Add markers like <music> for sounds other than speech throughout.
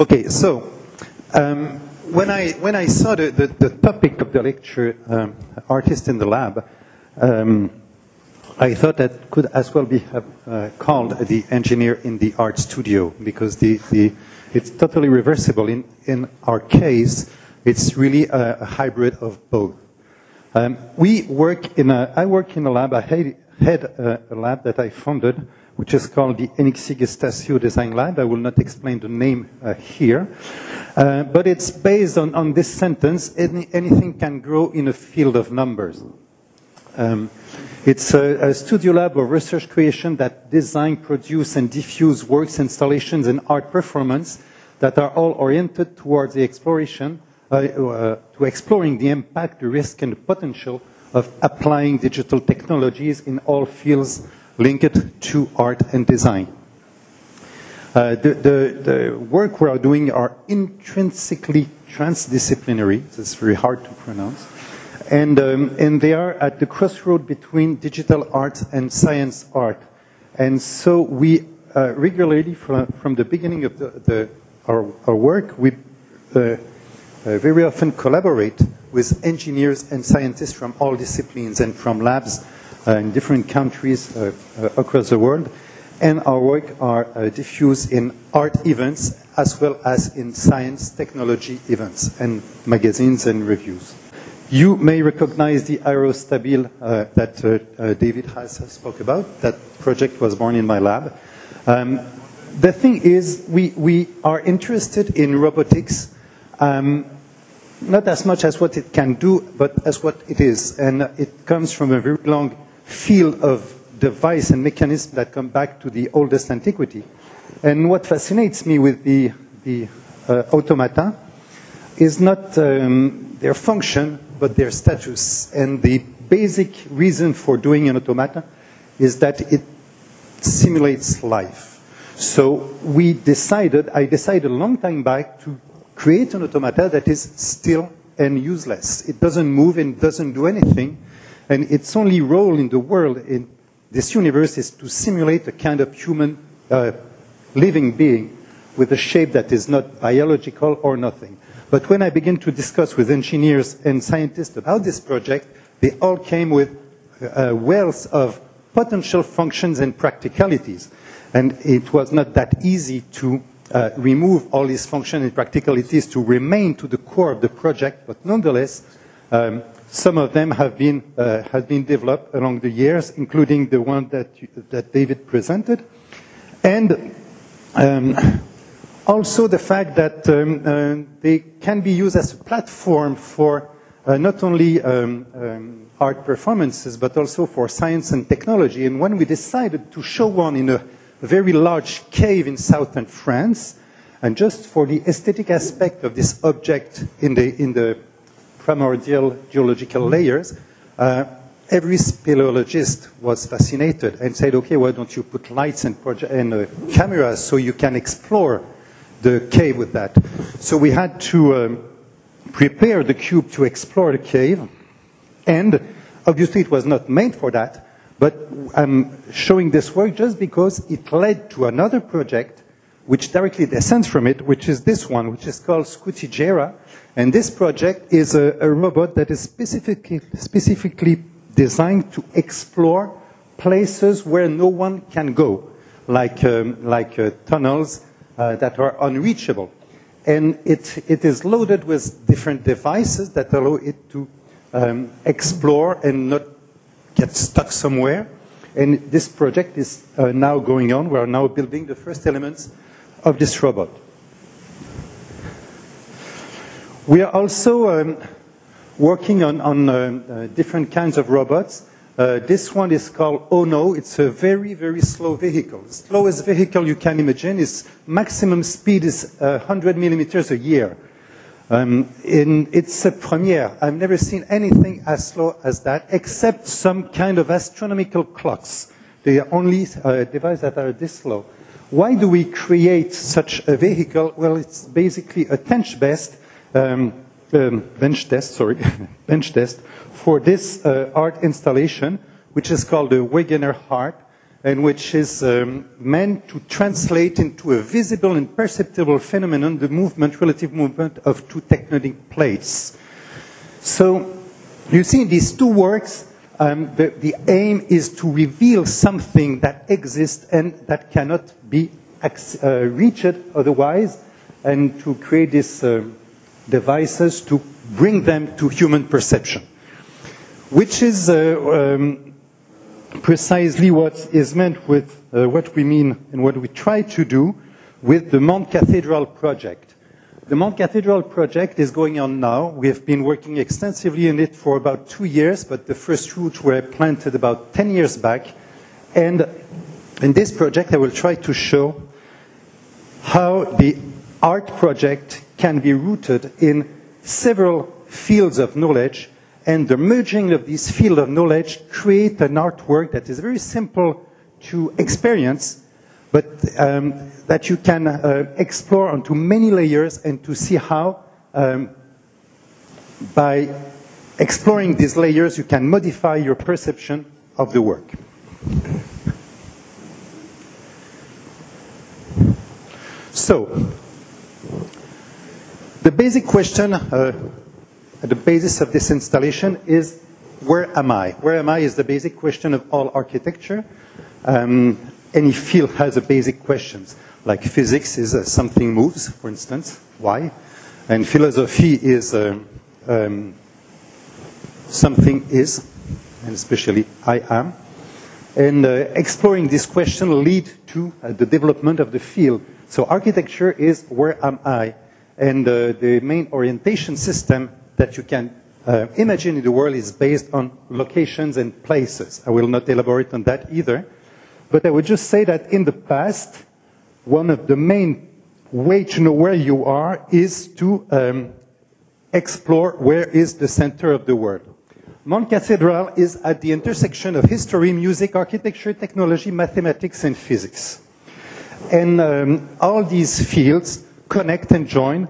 Okay, so um, when I when I saw the, the, the topic of the lecture, um, artist in the lab, um, I thought that could as well be uh, called the engineer in the art studio because the, the it's totally reversible. In in our case, it's really a, a hybrid of both. Um, we work in a I work in a lab. I had, had a, a lab that I funded which is called the Gestatio Design Lab. I will not explain the name uh, here. Uh, but it's based on, on this sentence, any, anything can grow in a field of numbers. Um, it's a, a, studio lab of research creation that design, produce, and diffuse works, installations, and art performance that are all oriented towards the exploration, uh, uh, to exploring the impact, the risk, and the potential of applying digital technologies in all fields linked to art and design. Uh, the, the, the, work we are doing are intrinsically transdisciplinary. It's very hard to pronounce. And, um, and they are at the crossroad between digital art and science art. And so we uh, regularly, from, from the beginning of the, our, our, work, we uh, uh very often collaborate with engineers and scientists from all disciplines and from labs in different countries uh, uh, across the world. And our work are diffused in art events as well as in science technology events and magazines and reviews. You may recognize the Aerostabile uh, that uh, uh, David has spoke about. That project was born in my lab. Um, the thing is, we, we are interested in robotics, um, not as much as what it can do, but as what it is. And it comes from a very long field of device and mechanism that come back to the oldest antiquity. And what fascinates me with the, the uh, automata is not um, their function, but their status. And the basic reason for doing an automata is that it simulates life. So we decided, I decided a long time back to create an automata that is still and useless. It doesn't move and doesn't do anything and its only role in the world, in this universe, is to simulate a kind of human uh, living being with a shape that is not biological or nothing. But when I begin to discuss with engineers and scientists about this project, they all came with a wealth of potential functions and practicalities. And it was not that easy to uh, remove all these functions and practicalities to remain to the core of the project, but nonetheless, um, some of them have been, uh, have been developed along the years, including the one that, you, that David presented. And um, also the fact that um, uh, they can be used as a platform for uh, not only um, um art performances, but also for science and technology. And when we decided to show one in a very large cave in southern France, and just for the aesthetic aspect of this object in the, in the primordial geological layers, uh, every speleologist was fascinated and said, okay, why don't you put lights and, and uh, cameras so you can explore the cave with that? So we had to um, prepare the cube to explore the cave, and obviously it was not made for that, but I'm showing this work just because it led to another project which directly descends from it, which is this one, which is called Scutigera, and this project is a, a robot that is specifically, specifically designed to explore places where no one can go, like, um, like uh, tunnels uh, that are unreachable. And it, it is loaded with different devices that allow it to um, explore and not get stuck somewhere. And this project is uh, now going on. We are now building the first elements of this robot. We are also um, working on, on uh, uh, different kinds of robots. Uh, this one is called Ono. It's a very, very slow vehicle. The slowest vehicle you can imagine. Its maximum speed is 100 millimeters a year. Um, in, it's a premiere. I've never seen anything as slow as that, except some kind of astronomical clocks. They are only uh, devices that are this slow. Why do we create such a vehicle? Well, it's basically a tench best um, um, bench test, sorry, <laughs> bench test for this uh, art installation, which is called the Wegener Harp. and which is um, meant to translate into a visible and perceptible phenomenon the movement, relative movement of two tectonic plates. So you see in these two works, um, the, the, aim is to reveal something that exists and that cannot be uh, reached otherwise, and to create these uh, devices to bring them to human perception, which is uh, um, precisely what is meant with what we mean and what we try to do with the Mende Cathedral project. The Mende Cathedral project is going on now. We have been working extensively in it for about two years, but the first roots were planted about 10 years back. And in this project, I will try to show how the art project can be rooted in several fields of knowledge and the merging of these fields of knowledge create an artwork that is very simple to experience, but um, that you can uh, explore onto many layers and to see how, um, by exploring these layers, you can modify your perception of the work. So, the basic question uh, at the basis of this installation is where am I? Where am I is the basic question of all architecture. Um, any field has a basic questions, like physics is uh, something moves, for instance, why? And philosophy is uh, um, something is, and especially I am. And uh, exploring this question lead to uh, the development of the field. So architecture is where am I? And uh, the main orientation system that you can uh, imagine in the world is based on locations and places. I will not elaborate on that either. But I would just say that in the past, one of the main way to know where you are is to um, explore where is the center of the world. Mende Cathedral is at the intersection of history, music, architecture, technology, mathematics, and physics. And um, all these fields connect and join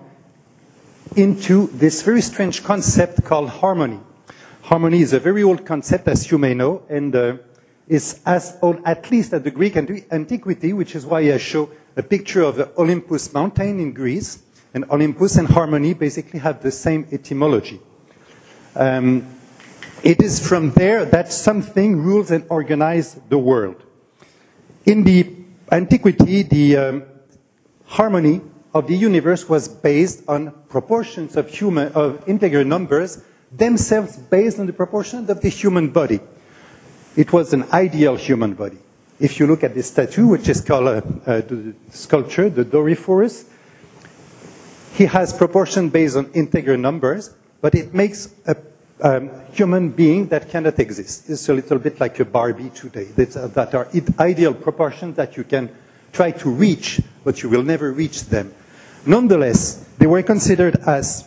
into this very strange concept called harmony. Harmony is a very old concept, as you may know, and uh, is as old at least at the Greek antiquity, which is why I show a picture of the Olympus mountain in Greece. And Olympus and harmony basically have the same etymology. Um, it is from there that something rules and organizes the world. In the antiquity, the um, harmony of the universe was based on proportions of human, of integer numbers, themselves based on the proportions of the human body. It was an ideal human body. If you look at this statue, which is called uh, uh, the sculpture, the Doryphorus, he has proportion based on integer numbers, but it makes a um, human being that cannot exist. It's a little bit like a Barbie today, that, uh, that are ideal proportions that you can try to reach, but you will never reach them. Nonetheless, they were considered as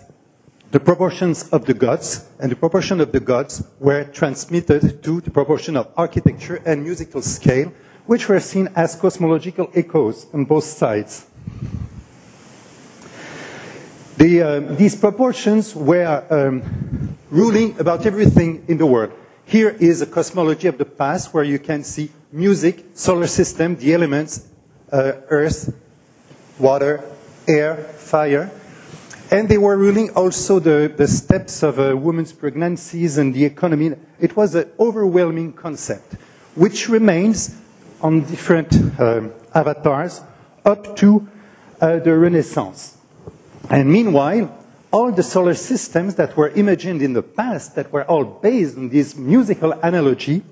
the proportions of the gods, and the proportion of the gods were transmitted to the proportion of architecture and musical scale, which were seen as cosmological echoes on both sides. The, uh, these proportions were um, ruling about everything in the world. Here is a cosmology of the past where you can see music, solar system, the elements, uh, earth, water, air, fire. And they were ruling also the, the steps of a woman's pregnancies and the economy. It was an overwhelming concept, which remains on different um, avatars up to uh, the Renaissance. And meanwhile, all the solar systems that were imagined in the past, that were all based on this musical analogy,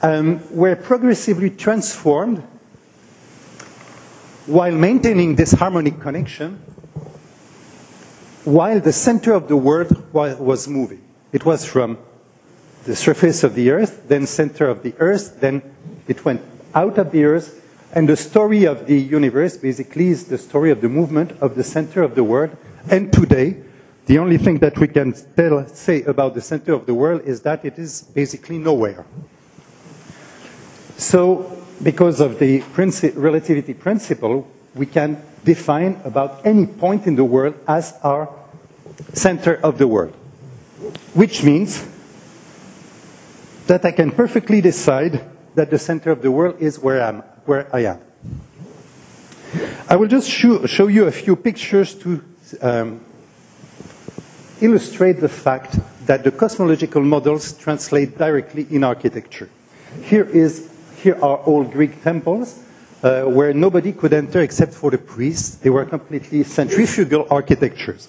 um, were progressively transformed while maintaining this harmonic connection, while the center of the world was moving. It was from the surface of the earth, then center of the earth, then it went out of the earth, and the story of the universe basically is the story of the movement of the center of the world. And today, the only thing that we can tell, say about the center of the world is that it is basically nowhere. So because of the princi relativity principle, we can define about any point in the world as our center of the world. Which means that I can perfectly decide that the center of the world is where, I'm, where I am. I will just show, show you a few pictures to um, illustrate the fact that the cosmological models translate directly in architecture. Here, is, here are old Greek temples uh, where nobody could enter except for the priests. They were completely centrifugal architectures.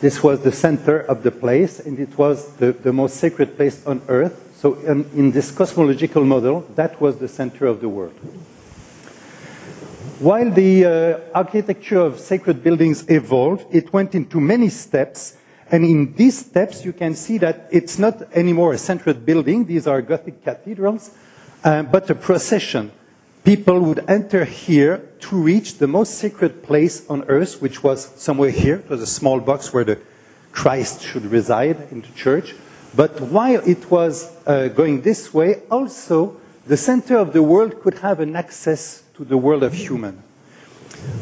This was the center of the place, and it was the, the most sacred place on earth. So, in, in this cosmological model, that was the center of the world. While the uh, architecture of sacred buildings evolved, it went into many steps. And in these steps, you can see that it's not anymore a central building. These are Gothic cathedrals, uh, but a procession. People would enter here to reach the most sacred place on earth, which was somewhere here. It was a small box where the Christ should reside in the church. But while it was uh, going this way, also the center of the world could have an access to the world of human.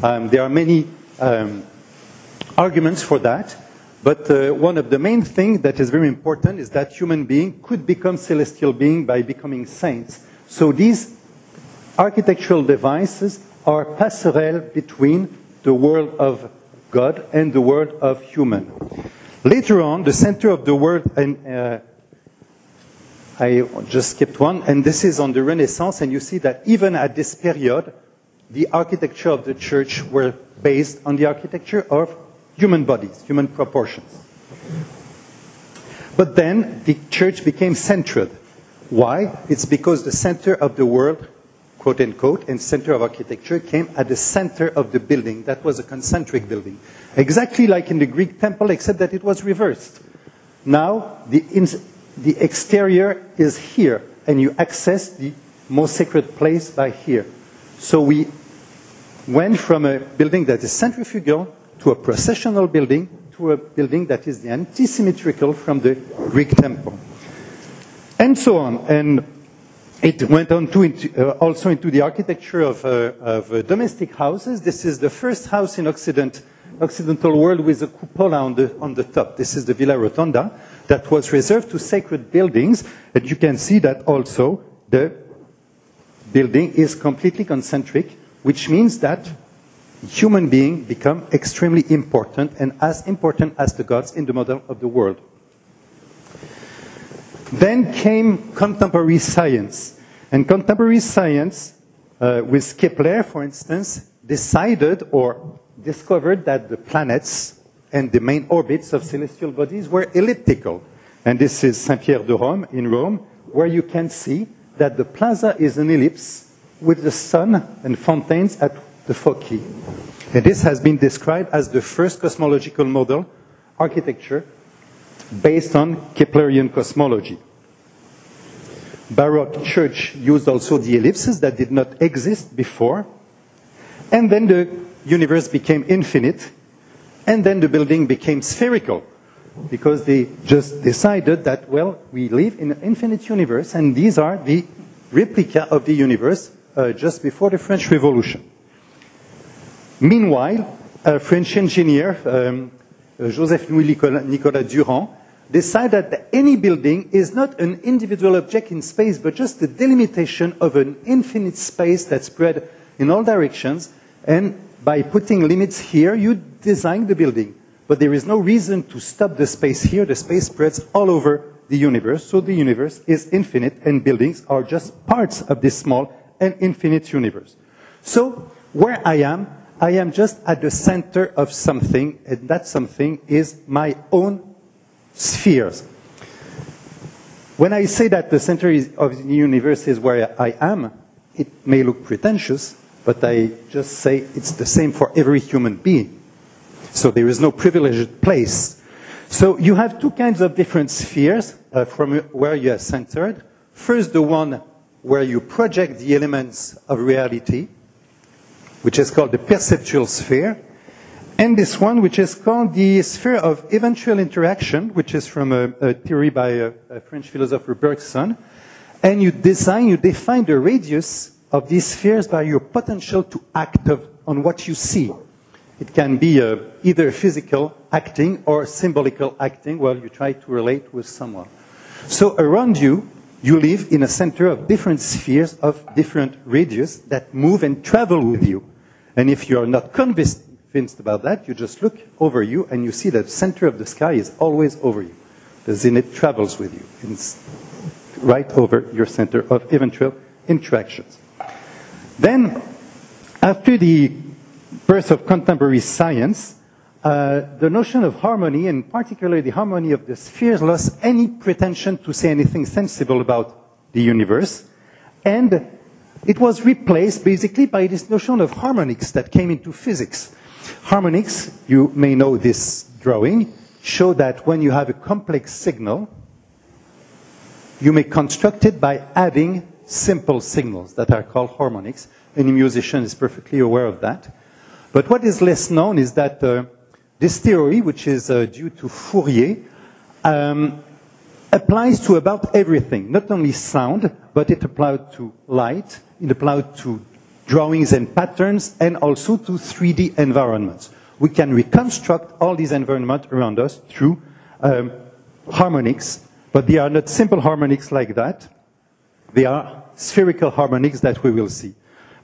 Um, there are many um, arguments for that, but uh, one of the main things that is very important is that human being could become celestial being by becoming saints. So these architectural devices are passerelle between the world of God and the world of human. Later on, the center of the world and uh, I just skipped one, and this is on the Renaissance, and you see that even at this period, the architecture of the church were based on the architecture of human bodies, human proportions. But then the church became centered. Why? It's because the center of the world, quote unquote, and center of architecture came at the center of the building. That was a concentric building. Exactly like in the Greek temple, except that it was reversed. Now, the the exterior is here, and you access the most sacred place by here. So we went from a building that is centrifugal to a processional building to a building that is the anti-symmetrical from the Greek temple. And so on. And it went on to into, uh, also into the architecture of, uh, of uh, domestic houses. This is the first house in Occident, Occidental world with a cupola on the, on the top. This is the Villa Rotonda that was reserved to sacred buildings. And you can see that also the building is completely concentric, which means that human beings become extremely important and as important as the gods in the model of the world. Then came contemporary science. And contemporary science, uh, with Kepler, for instance, decided or discovered that the planets and the main orbits of celestial bodies were elliptical. And this is Saint Pierre de Rome in Rome, where you can see that the plaza is an ellipse with the sun and fountains at the foci. And this has been described as the first cosmological model architecture based on Keplerian cosmology. Baroque church used also the ellipses that did not exist before. And then the universe became infinite and then the building became spherical because they just decided that, well, we live in an infinite universe, and these are the replica of the universe uh, just before the French Revolution. Meanwhile, a French engineer, um, Joseph Louis Nicolas Durand, decided that any building is not an individual object in space, but just the delimitation of an infinite space that spread in all directions, and by putting limits here, you design the building. But there is no reason to stop the space here. The space spreads all over the universe. So the universe is infinite and buildings are just parts of this small and infinite universe. So where I am, I am just at the center of something and that something is my own spheres. When I say that the center of the universe is where I am, it may look pretentious, but I just say it's the same for every human being. So there is no privileged place. So you have two kinds of different spheres uh, from where you are centered. First, the one where you project the elements of reality, which is called the perceptual sphere, and this one, which is called the sphere of eventual interaction, which is from a, a theory by a, a French philosopher Bergson. And you design, you define the radius of these spheres by your potential to act of, on what you see. It can be uh, either physical acting or symbolical acting while you try to relate with someone. So around you, you live in a center of different spheres of different radius that move and travel with you. And if you are not convinced, about that, you just look over you and you see that center of the sky is always over you. The zenith travels with you. It's right over your center of eventual interactions. Then, after the birth of contemporary science, uh, the notion of harmony, and particularly the harmony of the spheres, lost any pretension to say anything sensible about the universe. And it was replaced basically by this notion of harmonics that came into physics. Harmonics, you may know this drawing, show that when you have a complex signal, you may construct it by adding simple signals that are called harmonics. Any musician is perfectly aware of that. But what is less known is that uh, this theory, which is uh, due to Fourier, um, applies to about everything, not only sound, but it applies to light, it applies to drawings and patterns, and also to 3D environments. We can reconstruct all these environments around us through um, harmonics, but they are not simple harmonics like that. They are spherical harmonics that we will see.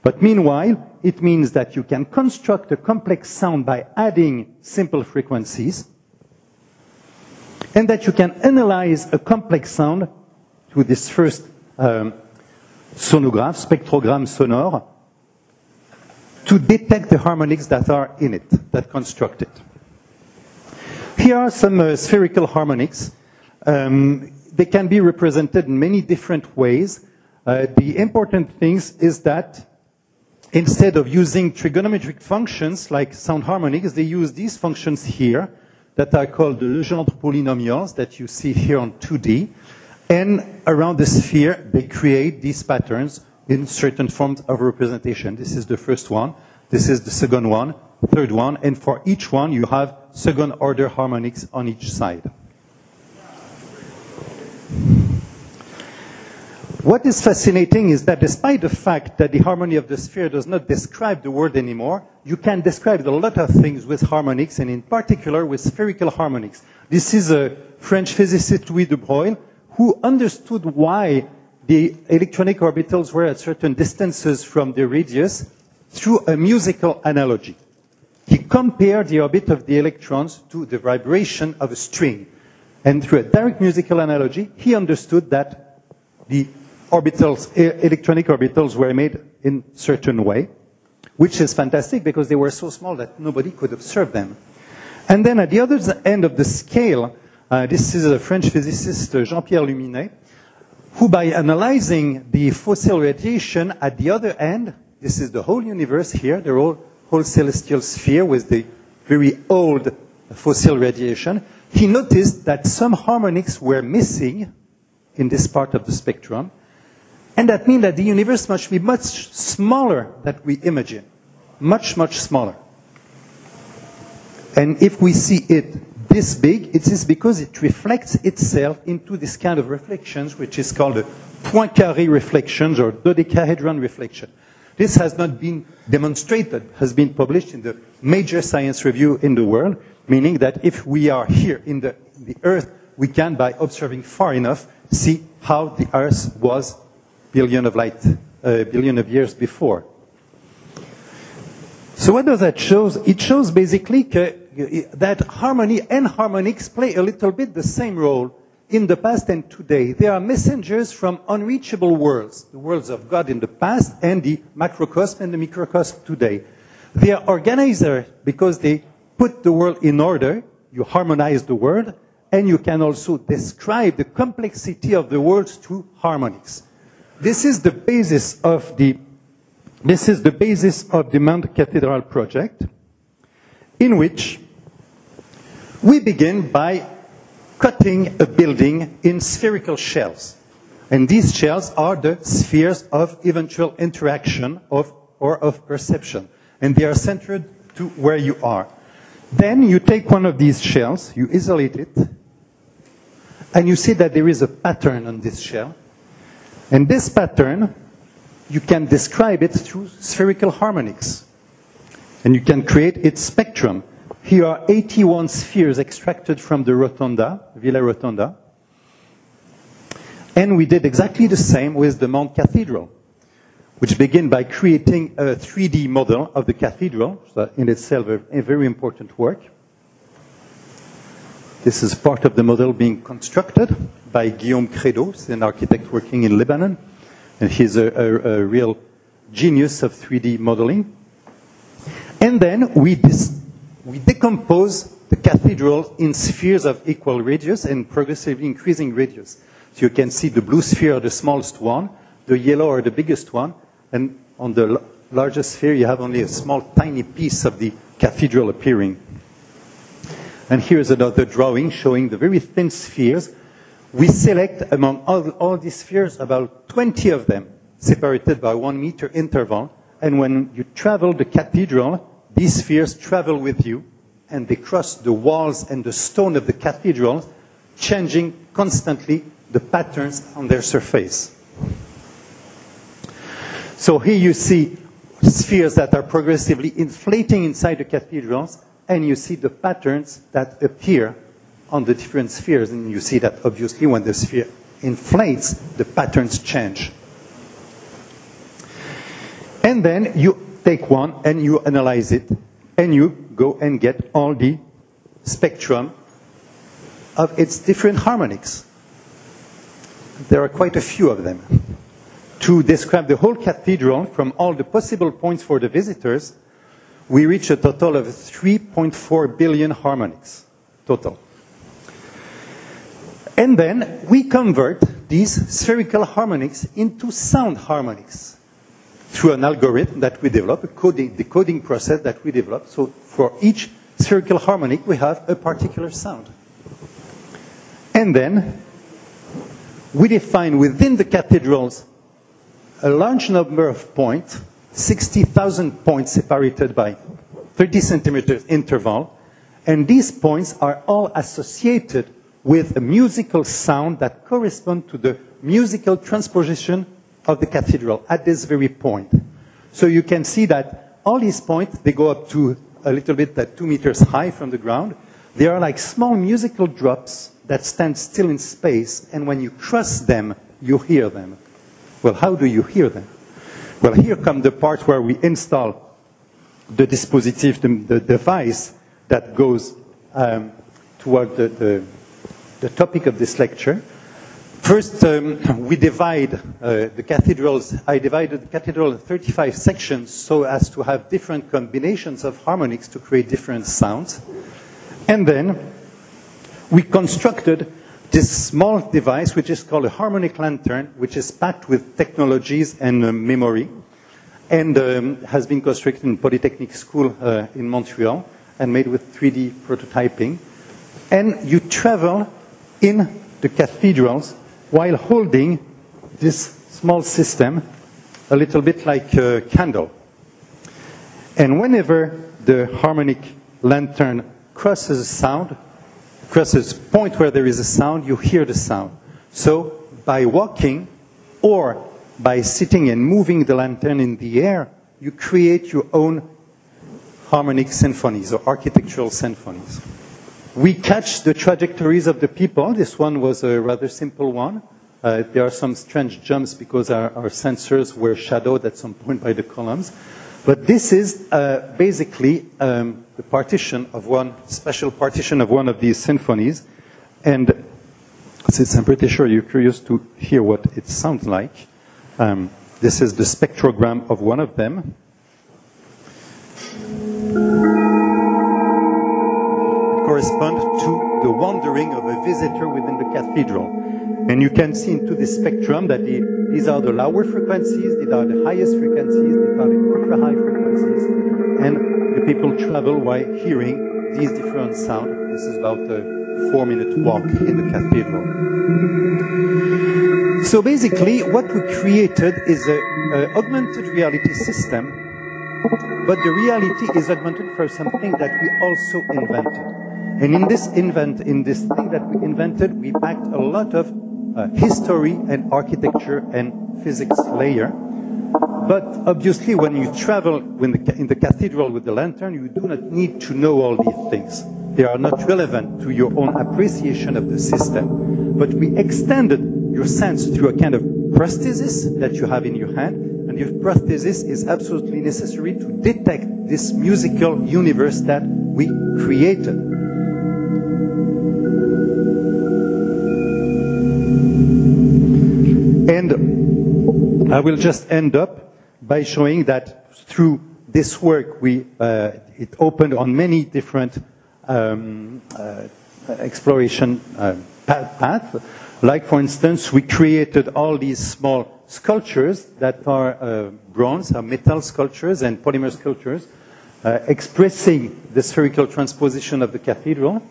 But meanwhile, it means that you can construct a complex sound by adding simple frequencies, and that you can analyze a complex sound to this first um, sonograph, spectrogram sonore, to detect the harmonics that are in it, that construct it. Here are some uh, spherical harmonics. Um, they can be represented in many different ways. Uh, the important thing is that instead of using trigonometric functions like sound harmonics, they use these functions here that are called the Legendre polynomials that you see here on 2D. And around the sphere, they create these patterns in certain forms of representation. This is the first one. This is the second one, third one. And for each one, you have second order harmonics on each side. What is fascinating is that despite the fact that the harmony of the sphere does not describe the world anymore, you can describe a lot of things with harmonics, and in particular with spherical harmonics. This is a French physicist, Louis de Broglie, who understood why the electronic orbitals were at certain distances from the radius through a musical analogy. He compared the orbit of the electrons to the vibration of a string. And through a direct musical analogy, he understood that the orbitals, electronic orbitals were made in certain way, which is fantastic because they were so small that nobody could observe them. And then at the other end of the scale, uh, this is a French physicist, Jean-Pierre Luminet, who by analyzing the fossil radiation at the other end, this is the whole universe here, the whole, whole celestial sphere with the very old fossil radiation, he noticed that some harmonics were missing in this part of the spectrum, and that means that the universe must be much smaller than we imagine. Much, much smaller. And if we see it this big, it is because it reflects itself into this kind of reflections, which is called a Poincaré reflections or dodecahedron reflection. This has not been demonstrated, has been published in the major science review in the world, meaning that if we are here in the, the Earth, we can, by observing far enough, see how the Earth was billion of light, uh, billion of years before. So what does that show? It shows basically that harmony and harmonics play a little bit the same role in the past and today. They are messengers from unreachable worlds, the worlds of God in the past and the macrocosm and the microcosm today. They are organizers because they put the world in order, you harmonize the world, and you can also describe the complexity of the world through harmonics. This is the basis of the this is the basis of the Mende Cathedral project, in which we begin by cutting a building in spherical shells. And these shells are the spheres of eventual interaction of, or of perception. And they are centered to where you are. Then you take one of these shells, you isolate it, and you see that there is a pattern on this shell. And this pattern, you can describe it through spherical harmonics. And you can create its spectrum. Here are 81 spheres extracted from the rotunda, Villa Rotonda. And we did exactly the same with the Mende Cathedral, which began by creating a 3D model of the cathedral, so in itself a, a very important work. This is part of the model being constructed by Guillaume Credo, an architect working in Lebanon, and he's a, a, a real genius of 3D modeling. And then we, we decompose the cathedral in spheres of equal radius and progressively increasing radius. So you can see the blue sphere, the smallest one, the yellow are the biggest one, and on the largest sphere you have only a small tiny piece of the cathedral appearing. And here's another drawing showing the very thin spheres. We select among all, all these spheres about 20 of them, separated by one meter interval. And when you travel the cathedral, these spheres travel with you, and they cross the walls and the stone of the cathedral, changing constantly the patterns on their surface. So here you see spheres that are progressively inflating inside the cathedrals, and you see the patterns that appear on the different spheres. And you see that obviously when the sphere inflates, the patterns change. And then you take one and you analyze it, and you go and get all the spectrum of its different harmonics. There are quite a few of them. To describe the whole cathedral from all the possible points for the visitors, we reach a total of 3.4 billion harmonics total. And then we convert these spherical harmonics into sound harmonics through an algorithm that we develop, a coding, decoding process that we develop. So for each spherical harmonic, we have a particular sound. And then we define within the cathedrals a large number of points, 60,000 points separated by 30 centimeters interval, and these points are all associated with a musical sound that correspond to the musical transposition of the cathedral at this very point. So you can see that all these points, they go up to a little bit at two meters high from the ground. They are like small musical drops that stand still in space, and when you cross them, you hear them. Well, how do you hear them? Well, here comes the part where we install the dispositif, the, the device that goes um, toward the, the, the, topic of this lecture. First, um, we divide uh, the cathedrals. I divided the cathedral in 35 sections so as to have different combinations of harmonics to create different sounds. And then we constructed this small device, which is called a harmonic lantern, which is packed with technologies and uh, memory, and um, has been constructed in Polytechnic School uh, in Montreal and made with 3D prototyping. And you travel in the cathedrals while holding this small system, a little bit like a candle. And whenever the harmonic lantern crosses a sound, crosses point where there is a sound, you hear the sound. So by walking or by sitting and moving the lantern in the air, you create your own harmonic symphonies or architectural symphonies. We catch the trajectories of the people. This one was a rather simple one. Uh, there are some strange jumps because our, our, sensors were shadowed at some point by the columns. But this is uh, basically um, the partition of one, special partition of one of these symphonies. And since I'm pretty sure you're curious to hear what it sounds like, um, this is the spectrogram of one of them. It corresponds to the wandering of a visitor within the cathedral. And you can see into the spectrum that the, these are the lower frequencies, these are the highest frequencies, these are the ultra high frequencies, and people travel while hearing these different sounds. This is about a four minute walk in the cathedral. So basically, what we created is an augmented reality system, but the reality is augmented for something that we also invented. And in this invent, in this thing that we invented, we packed a lot of uh, history and architecture and physics layer but obviously, when you travel in the cathedral with the lantern, you do not need to know all these things. They are not relevant to your own appreciation of the system. But we extended your sense through a kind of prosthesis that you have in your hand, and your prosthesis is absolutely necessary to detect this musical universe that we created. And I will just end up by showing that through this work, we, uh, it opened on many different um, uh, exploration uh, paths. Like, for instance, we created all these small sculptures that are uh, bronze, are metal sculptures and polymer sculptures, uh, expressing the spherical transposition of the cathedral.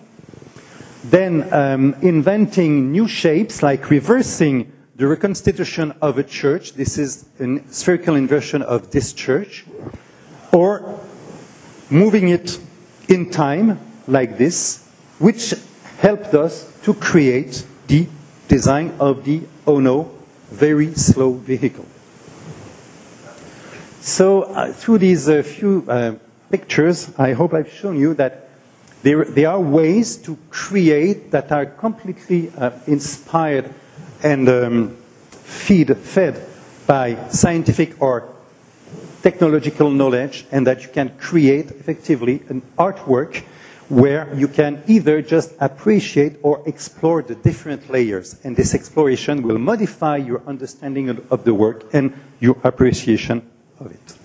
Then um, inventing new shapes, like reversing the reconstitution of a church. This is a spherical inversion of this church. Or moving it in time, like this, which helped us to create the design of the Ono very slow vehicle. So uh, through these uh, few uh, pictures, I hope I've shown you that there, there, are ways to create that are completely uh, inspired and um, feed, fed by scientific or technological knowledge and that you can create effectively an artwork where you can either just appreciate or explore the different layers. And this exploration will modify your understanding of the work and your appreciation of it.